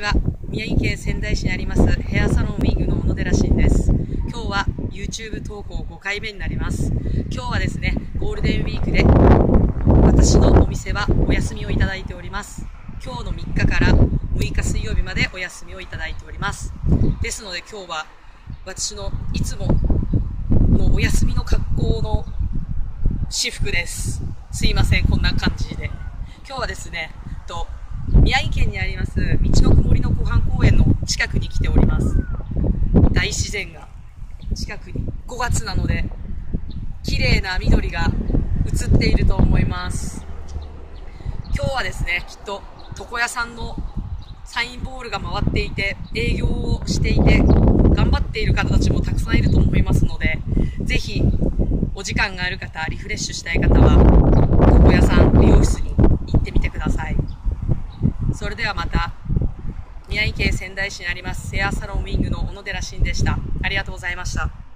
ちは。宮城県仙台市にありますヘアサロンウィングの小野寺慎です。今日は YouTube 投稿5回目になります。今日はですねゴールデンウィークで私のお店はお休みをいただいております。今日の3日から6日水曜日までお休みをいただいております。ですので今日は私のいつものお休みの格好の私服です。すいませんこんな感じで。今日はですねと宮城県にあります道のくもりの湖畔公園の近くに来ております。大自然が近くに5月なので綺麗な緑が映っていると思います。今日はですねきっと床屋さんのサインボールが回っていて営業をしていて頑張っている方たちもたくさんいると思いますのでぜひお時間がある方リフレッシュしたい方は床屋さん美容室に行ってみてください。それではまた。宮城県仙台市にありますセアサロンウィングの小野寺慎でした。ありがとうございました。